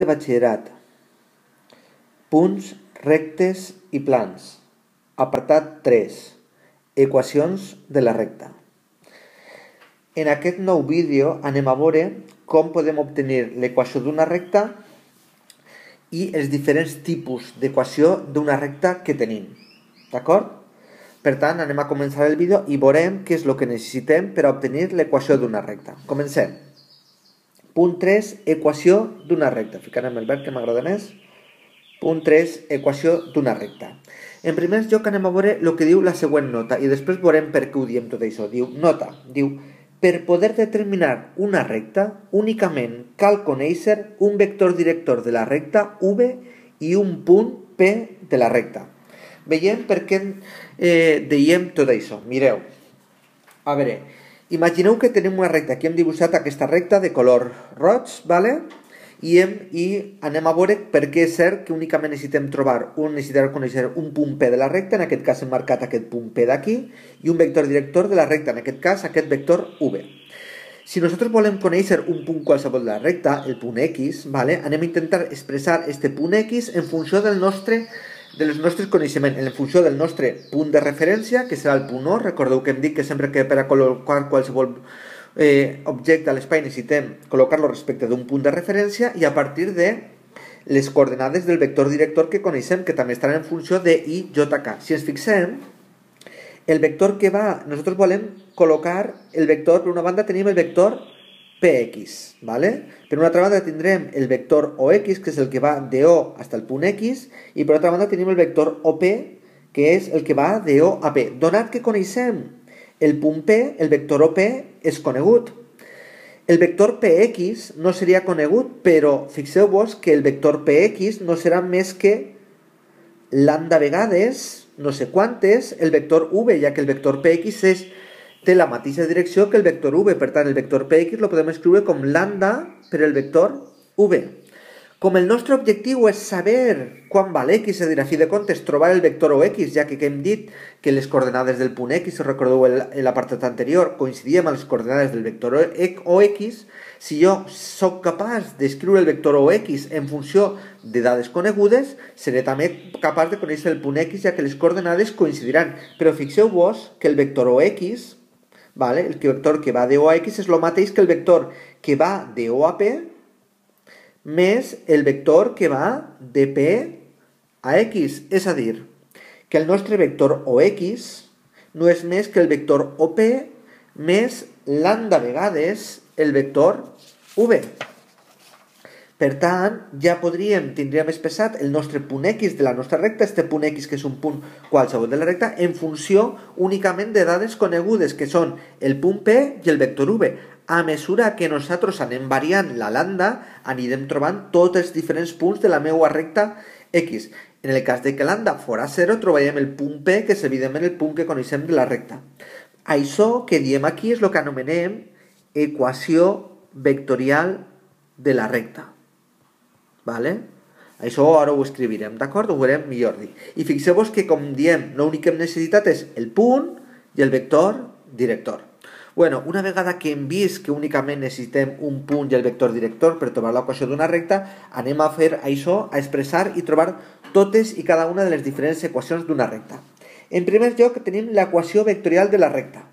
de batxillerat. Punts, rectes i plans. Apartat 3. Equacions de la recta. En aquest nou vídeo anem a veure com podem obtenir l'equació d'una recta i els diferents tipus d'equació d'una recta que tenim. D'acord? Per tant, anem a començar el vídeo i veurem què és el que necessitem per a obtenir l'equació d'una recta. Comencem. Punt 3, equació d'una recta. Ficarem el verb que m'agrada més. Punt 3, equació d'una recta. En primer lloc anem a veure el que diu la següent nota i després veurem per què ho diem tot això. Diu, nota, diu, per poder determinar una recta, únicament cal conèixer un vector director de la recta V i un punt P de la recta. Veiem per què eh, diem tot això. Mireu, a veure, Imagineu que tenim una recta, aquí hem dibuixat aquesta recta de color roig, vale? I, hem, i anem a veure per què és cert que únicament necessitem trobar un, necessitem conèixer un punt P de la recta, en aquest cas hem marcat aquest punt P d'aquí, i un vector director de la recta, en aquest cas aquest vector V. Si nosaltres volem conèixer un punt qualsevol de la recta, el punt X, vale? anem a intentar expressar este punt X en funció del nostre dels nostres coneixements en funció del nostre punt de referència, que serà el punt O. Recordeu que hem dit que sempre que per a col·locar qualsevol eh, objecte a l'espai necessitem col·locar-lo respecte d'un punt de referència i a partir de les coordenades del vector director que coneixem, que també estaran en funció de i, j, k. Si ens fixem, el vector que va, nosaltres volem col·locar el vector, per una banda tenim el vector px, ¿vale? Per una altra banda tindrem el vector OX, que és el que va de O fins al punt X, i per altra banda tenim el vector OP, que és el que va de O a P. Donat que coneixem el punt P, el vector OP és conegut. El vector PX no seria conegut, però fixeu-vos que el vector PX no serà més que lambda vegades, no sé quantes, el vector V, ja que el vector PX és té la mateixa direcció que el vector v, per tant el vector px lo podem escriure com lambda per el vector v. Com el nostre objectiu és saber quan val x, és a dir, a fi de comptes, trobar el vector ox, ja que, que hem dit que les coordenades del punt x, si recordeu l'apartat anterior, coincidíem amb les coordenades del vector ox, si jo sóc capaç d'escriure el vector ox en funció de dades conegudes, seré també capaç de conèixer el punt x, ja que les coordenades coincidiran. Però fixeu-vos que el vector ox ¿vale? El vector que va de O a X és el mateix que el vector que va de O a P més el vector que va de P a X. És a dir, que el nostre vector OX no és més que el vector OP més lambda vegades el vector V. Per tant, ja podríem, tindríem expressat el nostre punt X de la nostra recta, este punt X que és un punt qualsevol de la recta, en funció únicament de dades conegudes, que són el punt P i el vector V. A mesura que nosaltres anem variant la lambda, anirem trobant tots els diferents punts de la meva recta X. En el cas de que lambda fora 0, trobarem el punt P, que és evidentment el punt que coneixem de la recta. Això que diem aquí és el que anomenem equació vectorial de la recta. ¿Vale? Això ara ho escrivirem, d'acord? Ho veurem millor dir. I fixeu-vos que, com diem, l'únic que hem necessitat és el punt i el vector director. Bueno, una vegada que hem vist que únicament necessitem un punt i el vector director per trobar l'equació d'una recta, anem a fer això, a expressar i trobar totes i cada una de les diferents equacions d'una recta. En primer lloc tenim l'equació vectorial de la recta.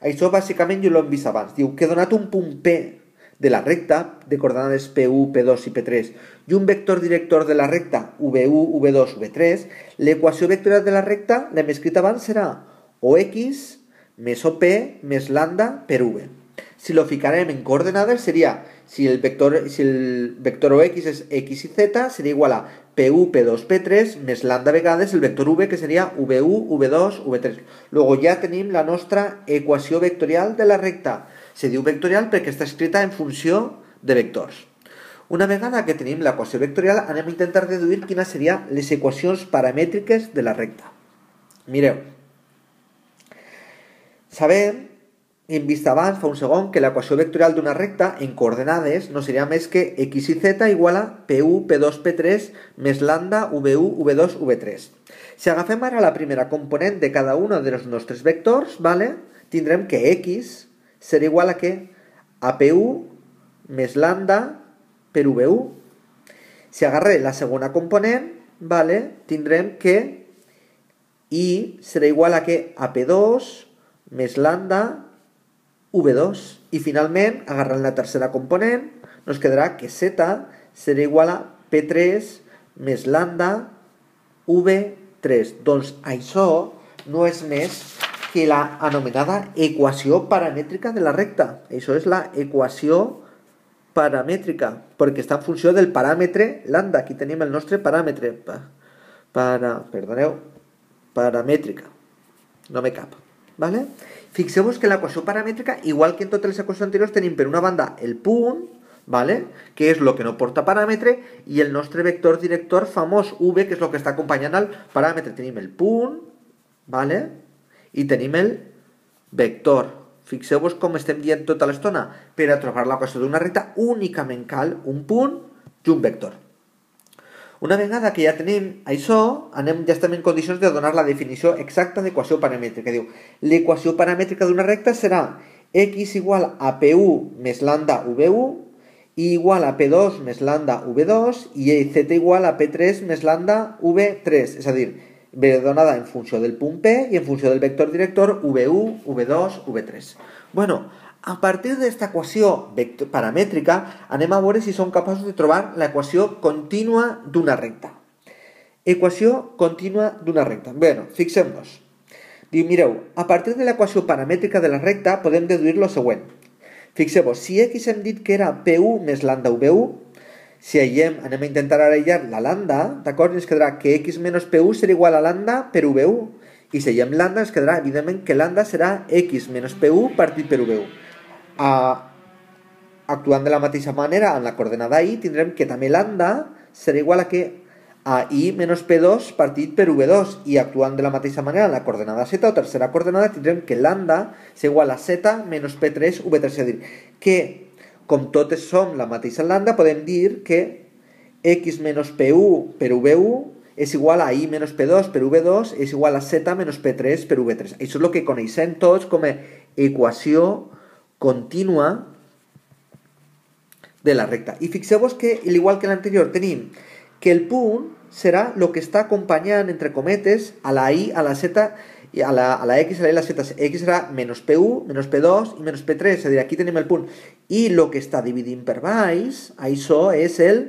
Això bàsicament jo l'hem vist abans. Diu que donat un punt P de la recta de coordenades P1, P2 i P3 i un vector director de la recta V1, V2, V3, l'equació vectorial de la recta, l'hem escrit abans, serà OX més OP més lambda per V. Si lo ficarem en coordenades seria, si el vector, si el vector OX és X i Z, seria igual a P1, P2, P3 més lambda vegades el vector V, que seria V1, V2, V3. Luego ja tenim la nostra equació vectorial de la recta se diu vectorial perquè està escrita en funció de vectors. Una vegada que tenim l'equació vectorial, anem a intentar deduir quines serien les equacions paramètriques de la recta. Mireu, sabem, hem vist abans, fa un segon, que l'equació vectorial d'una recta en coordenades no seria més que x i z igual a p1, p2, p3 més lambda, v1, v2, v3. Si agafem ara la primera component de cada un dels nostres vectors, vale? tindrem que x serà igual a què? A P1 més lambda per V1. Si agarré la segona component, vale, tindrem que i serà igual a que AP2 més lambda V2. I finalment, agarrant la tercera component, nos quedarà que Z serà igual a P3 més lambda V3. Doncs això no és més que la anomenada equació paramètrica de la recta. Això és la equació paramètrica, perquè està en funció del paràmetre lambda. Aquí tenim el nostre paràmetre. Para, perdoneu, paramètrica. No me cap. ¿vale? Fixeu-vos que l'equació paramètrica, igual que en totes les equacions anteriors, tenim per una banda el punt, ¿vale? que és el que no porta paràmetre, i el nostre vector director famós, V, que és el que està acompanyant el paràmetre. Tenim el punt, ¿vale? I tenim el vector. Fixeu-vos com estem dient tota l'estona. Per a trobar l'equació d'una recta únicament cal un punt i un vector. Una vegada que ja tenim això, anem, ja estem en condicions de donar la definició exacta d'equació paramètrica. Diu, l'equació paramètrica d'una recta serà x igual a P1 més lambda V1 i igual a P2 més lambda V2 i z igual a P3 més lambda V3. És a dir, ve donada en funció del punt P i en funció del vector director V1, V2, V3. Bueno, a partir d'aquesta equació paramètrica anem a veure si som capaços de trobar l'equació contínua d'una recta. Equació contínua d'una recta. Bé, fixem-nos. A partir de l'equació paramètrica de la recta podem deduir lo següent. Si x hem dit que era P1 més lambda V1, si aïllem, anem a intentar aïllar la lambda, d'acord? Ens quedarà que x menys P1 serà igual a lambda per V1. I si aïllem lambda, ens quedarà, evidentment, que lambda serà x menys P1 partit per V1 a, actuant de la mateixa manera en la coordenada i, tindrem que també lambda serà igual a que a i menys P2 partit per V2 i actuant de la mateixa manera en la coordenada Z o tercera coordenada tindrem que lambda és igual a Z menys P3 V3 és a dir, que com totes som la mateixa lambda podem dir que x menys P1 per V1 és igual a i menys P2 per V2 és igual a Z menys P3 per V3 això és el que coneixem tots com a equació contínua de la recta. I fixeu-vos que, igual que l'anterior, tenim que el punt serà el que està acompanyant, entre cometes, a la i, a la z, i a la, a la x, a la i, a la z. x serà menys p1, menys p2 i menys p3, és a dir, aquí tenim el punt. I el que està dividint per baix, això és el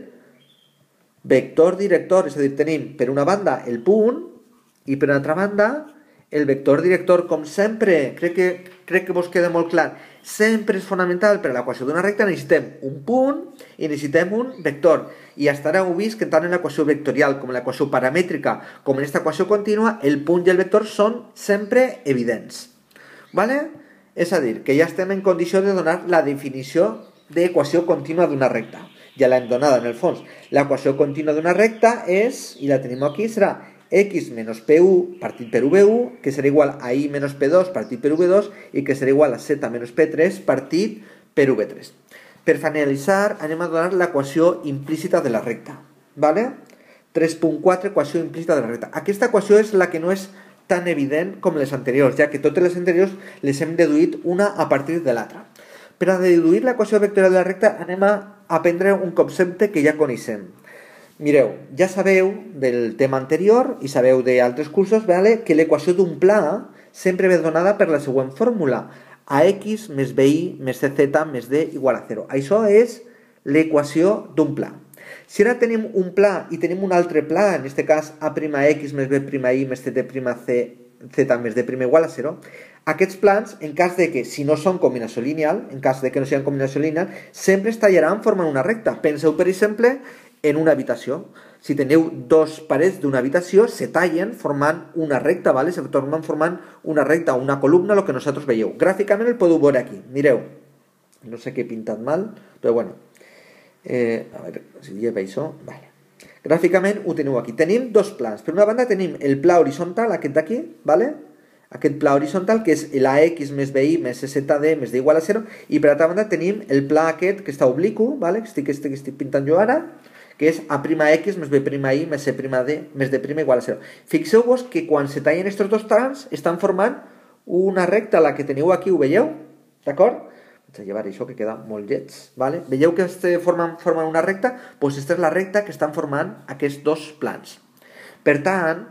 vector director, és a dir, tenim per una banda el punt i per una altra banda el vector director, com sempre, crec que, crec que vos queda molt clar, sempre és fonamental per a l'equació d'una recta, necessitem un punt i necessitem un vector. I estareu vist que tant en l'equació vectorial com en l'equació paramètrica com en aquesta equació contínua, el punt i el vector són sempre evidents. Vale? És a dir, que ja estem en condició de donar la definició d'equació contínua d'una recta. Ja l'hem donada en el fons. L'equació contínua d'una recta és, i la tenim aquí, serà x menos p1 partit per v1, que serà igual a i menos p2 partit per v2 i que serà igual a z menos p3 partit per v3. Per finalitzar, anem a donar l'equació implícita de la recta. ¿vale? 3.4, equació implícita de la recta. Aquesta equació és la que no és tan evident com les anteriors, ja que totes les anteriors les hem deduït una a partir de l'altra. Per a deduir l'equació vectorial de la recta anem a aprendre un concepte que ja coneixem, Mireu, ja sabeu del tema anterior i sabeu d'altres cursos vale, que l'equació d'un pla sempre ve donada per la següent fórmula ax més bi més cz més d igual a 0. Això és l'equació d'un pla. Si ara tenim un pla i tenim un altre pla, en aquest cas a'(x més b'i més ct'(c més d' igual a 0, aquests plans, en cas de que, si no són combinació lineal, en cas de que no siguin combinació lineal, sempre es tallaran formant una recta. Penseu, per exemple, en una habitació. Si teniu dos parets d'una habitació, se tallen formant una recta, ¿vale? se tornen formant una recta, una columna, el que nosaltres veieu. Gràficament el podeu veure aquí. Mireu, no sé què he pintat mal, però bueno. Eh, a veure, si lleva això, vale. Gràficament ho teniu aquí. Tenim dos plans. Per una banda tenim el pla horitzontal, aquest d'aquí, ¿vale? aquest pla horitzontal, que és l'AX més BI més ZD més D igual a 0, i per altra banda tenim el pla aquest que està oblicu, ¿vale? que, estic, estic, estic pintant jo ara, que és a' x més b' i més c' d més d' igual a 0. Fixeu-vos que quan se tallen aquests dos trams estan formant una recta, la que teniu aquí, ho veieu? D'acord? Vaig a llevar això que queda molt lleig. Vale? Veieu que formen, formen una recta? Doncs aquesta és la recta que estan formant aquests dos plans. Per tant,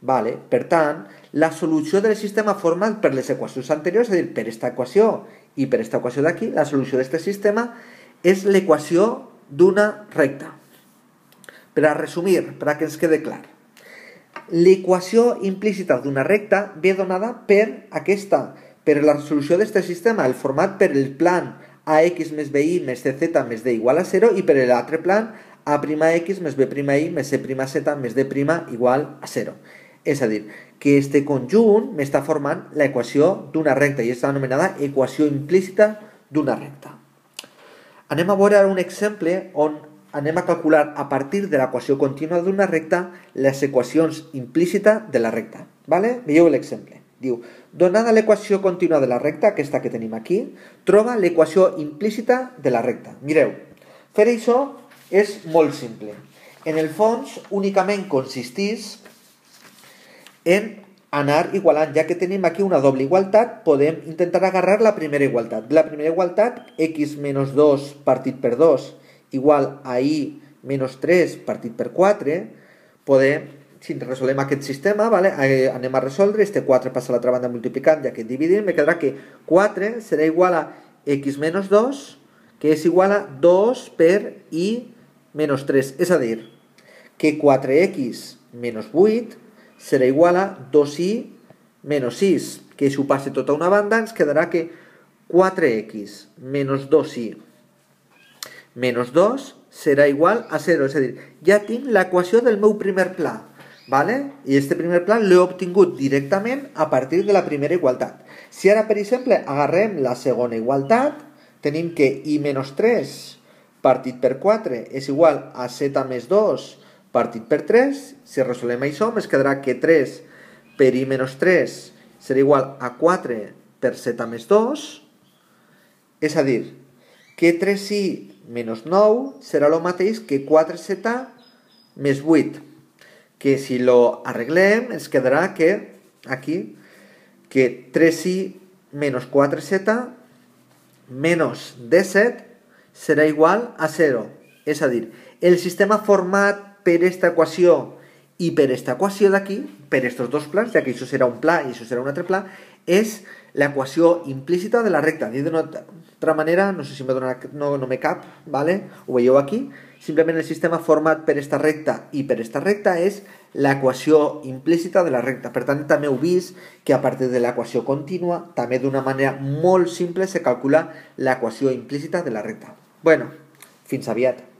vale, per tant, la solució del sistema format per les equacions anteriors, és a dir, per aquesta equació i per aquesta equació d'aquí, la solució d'aquest sistema és l'equació d'una recta. Per a resumir, per a que ens quede clar, l'equació implícita d'una recta ve donada per aquesta, per la solució d'aquest sistema, el format per el plan ax més bi més cz més d igual a 0 i per l'altre plan a' x més b' i més c' z més d' igual a 0. És a dir, que este conjunt m'està formant l'equació d'una recta i és anomenada equació implícita d'una recta. Anem a veure un exemple on anem a calcular a partir de l'equació contínua d'una recta les equacions implícita de la recta. Vale? Veieu l'exemple. Diu, donada l'equació contínua de la recta, aquesta que tenim aquí, troba l'equació implícita de la recta. Mireu, fer això és molt simple. En el fons, únicament consistís en anar igualant. Ja que tenim aquí una doble igualtat, podem intentar agarrar la primera igualtat. La primera igualtat, x menys 2 partit per 2 igual a y menys 3 partit per 4, podem, si resolem aquest sistema, vale, anem a resoldre, este 4 passa a l'altra banda multiplicant, ja que dividim, me quedarà que 4 serà igual a x menys 2, que és igual a 2 per y menys 3. És a dir, que 4x menys 8 serà igual a 2i menys 6, que si ho passe tota una banda ens quedarà que 4x menys 2i menys 2 serà igual a 0, és a dir, ja tinc l'equació del meu primer pla, ¿vale? i este primer pla l'he obtingut directament a partir de la primera igualtat. Si ara, per exemple, agarrem la segona igualtat, tenim que i menys 3 partit per 4 és igual a z més 2 partit per 3, si resolem això, ens quedarà que 3 per i menys 3 serà igual a 4 per z més 2, és a dir, que 3i menys 9 serà el mateix que 4z més 8, que si lo arreglem ens quedarà que, aquí, que 3i menys 4z menys d7 serà igual a 0. És a dir, el sistema format per aquesta equació i per aquesta equació d'aquí, per aquests dos plans, ja que això serà un pla i això serà un altre pla, és l'equació implícita de la recta. Dit d'una altra manera, no sé si me dona, no, no me cap, vale? ho veieu aquí, simplement el sistema format per esta recta i per esta recta és l'equació implícita de la recta. Per tant, també heu vist que a partir de l'equació contínua, també d'una manera molt simple se calcula l'equació implícita de la recta. Bueno, fins aviat.